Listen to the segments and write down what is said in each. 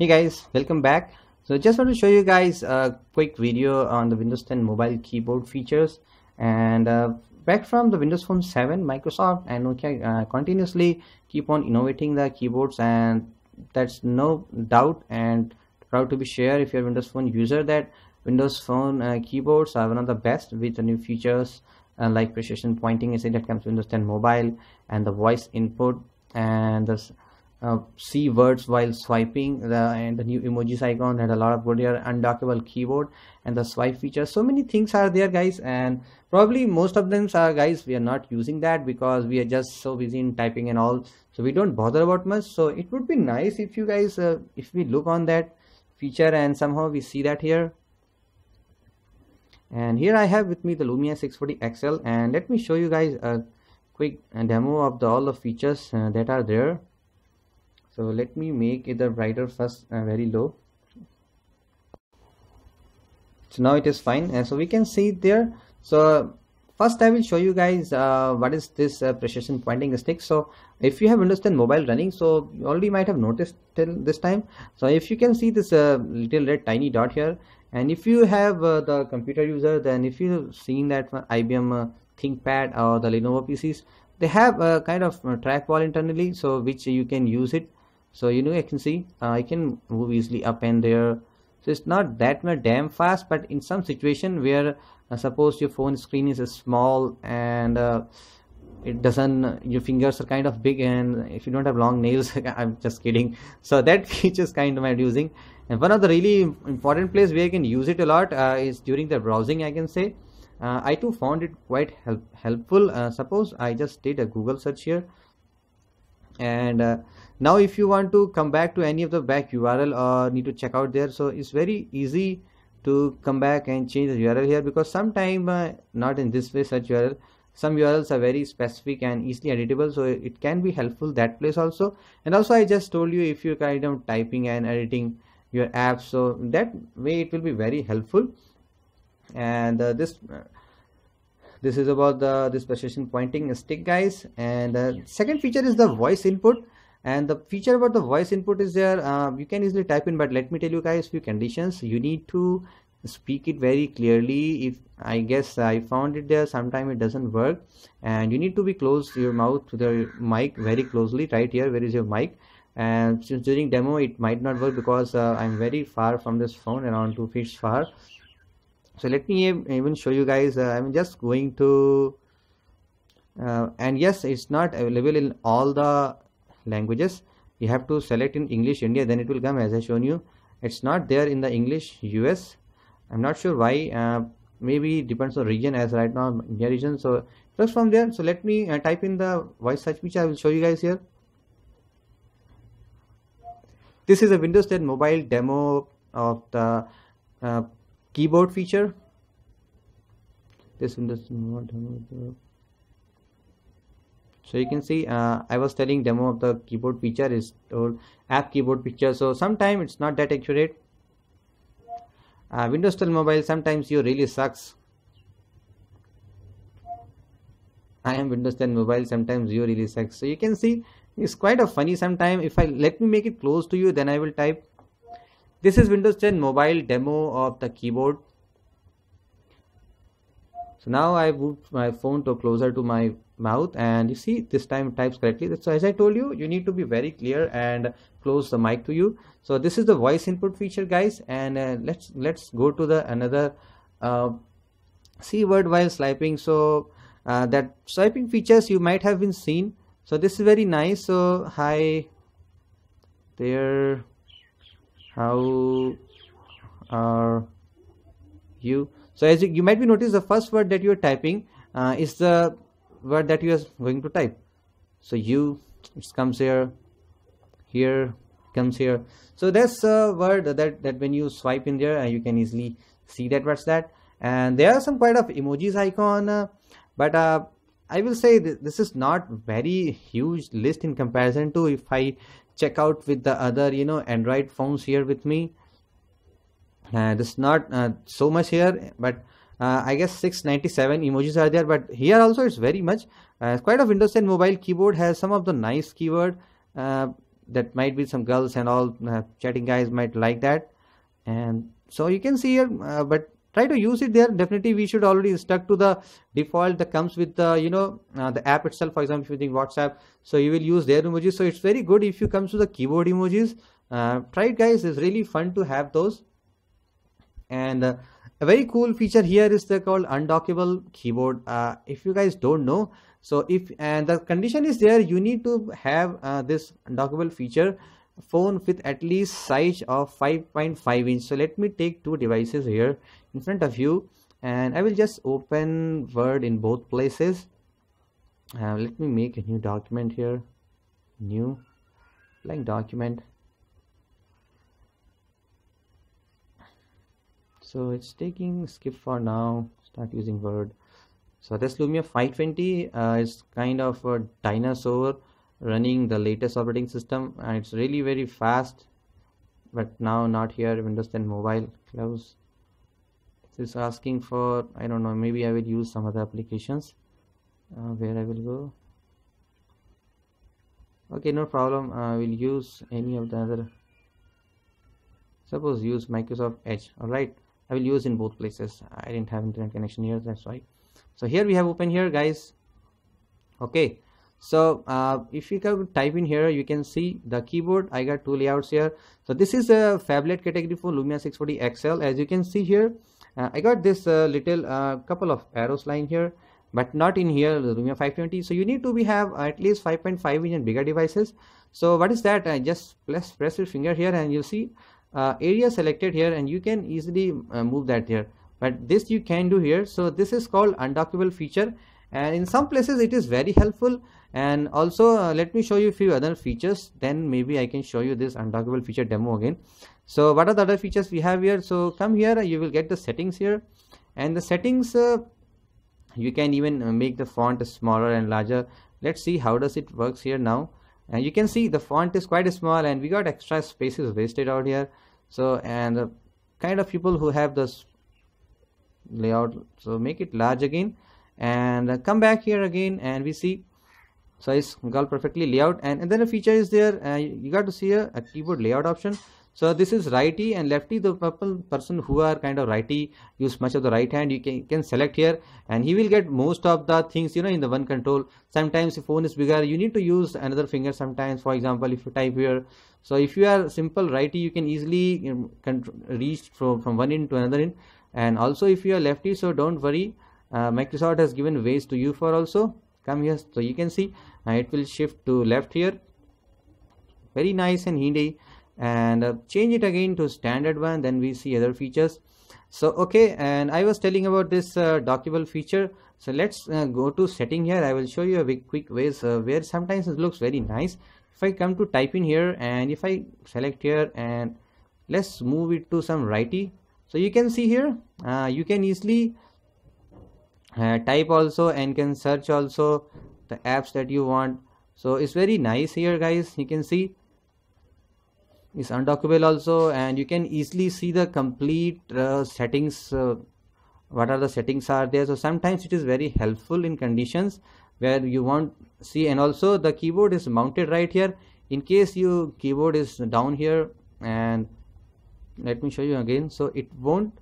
hey guys welcome back. So just want to show you guys a quick video on the windows 10 mobile keyboard features. And uh, back from the windows phone 7 microsoft and nokia uh, continuously keep on innovating the keyboards. And that's no doubt and proud to be share if you're windows phone user that windows phone uh, keyboards are one of the best with the new features uh, like precision pointing is that comes windows 10 mobile and the voice input and the uh, see words while swiping the and the new emojis icon had a lot of good here undockable keyboard and the swipe feature. So many things are there guys and probably most of them are guys we are not using that because we are just so busy in typing and all. So we don't bother about much. So it would be nice if you guys uh, if we look on that feature and somehow we see that here. And here I have with me the Lumia 640 XL and let me show you guys a quick demo of the all the features uh, that are there so let me make it the brighter first uh, very low. So now it is fine. And so we can see it there. So first i will show you guys uh, what is this uh, precision pointing stick. So if you have windows 10 mobile running so you already might have noticed till this time. So if you can see this uh, little red tiny dot here and if you have uh, the computer user then if you've seen that ibm uh, thinkpad or the lenovo pcs they have a kind of trackball internally so which you can use it so you know I can see uh, I can move easily up and there. So it's not that much damn fast but in some situation where uh, suppose your phone screen is small and uh, it doesn't your fingers are kind of big and if you don't have long nails i'm just kidding. So that feature is kind of I'm using. And one of the really important place where you can use it a lot uh, is during the browsing i can say. Uh, i too found it quite help, helpful. Uh, suppose i just did a google search here and uh, now if you want to come back to any of the back url or need to check out there. So it's very easy to come back and change the url here because sometime uh, not in this way such url some urls are very specific and easily editable. So it can be helpful that place also. And also i just told you if you're kind of typing and editing your app so that way it will be very helpful. And uh, this uh, this is about the this precision pointing stick guys. And uh, second feature is the voice input. And the feature about the voice input is there uh, you can easily type in but let me tell you guys few conditions. You need to speak it very clearly. If i guess i found it there sometime it doesn't work. And you need to be close your mouth to the mic very closely right here where is your mic? And since during demo it might not work because uh, i'm very far from this phone around two feet far so let me even show you guys uh, i'm just going to uh, and yes it's not available in all the languages. You have to select in english india then it will come as i shown you. It's not there in the english us i'm not sure why uh, maybe depends on region as right now india region. So first from there. So let me uh, type in the voice search which i will show you guys here. This is a windows 10 mobile demo of the uh, keyboard feature. This windows so you can see uh, I was telling demo of the keyboard feature is or app keyboard picture so sometimes it's not that accurate. Uh, Windows 10 mobile sometimes you really sucks. I am Windows 10 mobile sometimes you really sucks. So you can see it's quite a funny sometime. If I let me make it close to you then I will type this is Windows 10 mobile demo of the keyboard. So now I moved my phone to closer to my mouth and you see this time types correctly. So as I told you you need to be very clear and close the mic to you. So this is the voice input feature guys and uh, let's let's go to the another uh, C word while swiping. So uh, that swiping features you might have been seen. So this is very nice. So hi there how are you? So as you, you might be notice the first word that you are typing uh, is the word that you are going to type. So you it comes here here comes here. So that's a word that that when you swipe in there uh, you can easily see that what's that. And there are some quite of emojis icon uh, but uh, i will say th this is not very huge list in comparison to if i check out with the other you know android phones here with me. Uh, this not uh, so much here but uh, I guess 697 emojis are there but here also it's very much uh, quite a Windows 10 mobile keyboard has some of the nice keyword uh, that might be some girls and all uh, chatting guys might like that. And so you can see here uh, but try to use it there. Definitely we should already stuck to the default that comes with the you know uh, the app itself for example if you think whatsapp. So you will use their emojis. So it's very good if you come to the keyboard emojis. Uh, try it guys. It's really fun to have those. And uh, a very cool feature here is the called undockable keyboard. Uh, if you guys don't know so if and the condition is there you need to have uh, this undockable feature phone with at least size of 5.5 inch. So let me take two devices here in front of you and I will just open word in both places. Uh, let me make a new document here. New blank document. So it's taking skip for now. Start using word. So this lumia 520 uh, is kind of a dinosaur running the latest operating system and it's really very fast but now not here windows 10 mobile close this is asking for i don't know maybe i will use some other applications. Uh, where i will go? Okay no problem. I will use any of the other suppose use microsoft edge. All right i will use in both places. I didn't have internet connection here that's why. So here we have open here guys. Okay so uh, if you can type in here you can see the keyboard. I got two layouts here. So this is a phablet category for lumia 640 xl as you can see here uh, i got this uh, little uh, couple of arrows line here but not in here the lumia 520 so you need to be have at least 5.5 inch and bigger devices. So what is that? I just press press your finger here and you'll see uh, area selected here and you can easily uh, move that here. But this you can do here. So this is called undockable feature and in some places it is very helpful. And also uh, let me show you a few other features. Then maybe i can show you this undockable feature demo again. So what are the other features we have here? So come here. You will get the settings here. And the settings uh, you can even uh, make the font smaller and larger. Let's see how does it works here now. And you can see the font is quite small and we got extra spaces wasted out here. So and the kind of people who have this layout so make it large again and uh, come back here again and we see it's got perfectly layout. And, and then a feature is there uh, you got to see a, a, keyboard layout option. So this is righty and lefty. The person who are kind of righty use much of the right hand. You can, can select here and he will get most of the things you know in the one control. Sometimes if phone is bigger you need to use another finger sometimes. For example if you type here. So if you are simple righty you can easily you know, reach from, from one end to another end. And also if you are lefty so don't worry uh, microsoft has given ways to you for also. Come here so you can see. Uh, it will shift to left here. Very nice and handy. And uh, change it again to standard one then we see other features. So okay and i was telling about this uh, dockable feature. So let's uh, go to setting here. I will show you a quick ways uh, where sometimes it looks very nice. If i come to type in here and if i select here and let's move it to some righty. So you can see here uh, you can easily uh, type also and can search also the apps that you want. So it's very nice here guys. You can see. It's undockable also and you can easily see the complete uh, settings uh, what are the settings are there. So sometimes it is very helpful in conditions where you want see and also the keyboard is mounted right here. In case your keyboard is down here and let me show you again. So it won't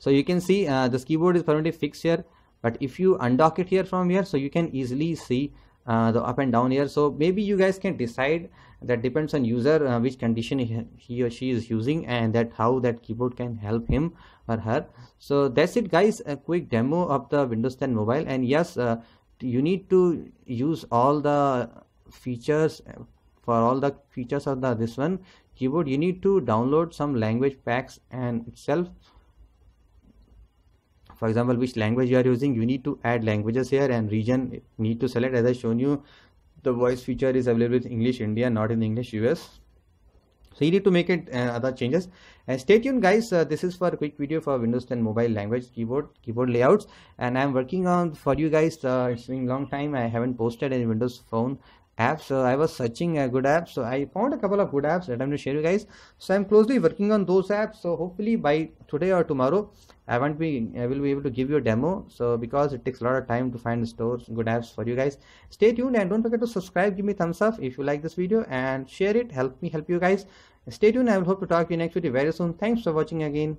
so you can see uh, this keyboard is permanently fixed here but if you undock it here from here so you can easily see uh, the up and down here. So maybe you guys can decide that depends on user uh, which condition he, or she is using and that how that keyboard can help him or her. So that's it guys. A quick demo of the windows 10 mobile. And yes uh, you need to use all the features uh, for all the features of the this one keyboard. You need to download some language packs and itself for example which language you are using you need to add languages here and region need to select. As i shown you the voice feature is available in english india not in english us so you need to make it uh, other changes. And stay tuned guys. Uh, this is for a quick video for windows 10 mobile language keyboard keyboard layouts. And i'm working on for you guys uh, it's been long time. I haven't posted any windows phone apps. So i was searching a good app so i found a couple of good apps that i'm going to share you guys. So i'm closely working on those apps. So hopefully by today or tomorrow i won't be i will be able to give you a demo. So because it takes a lot of time to find the stores good apps for you guys. Stay tuned and don't forget to subscribe give me thumbs up if you like this video and share it. Help me help you guys. Stay tuned. I will hope to talk to you next video very soon. Thanks for watching again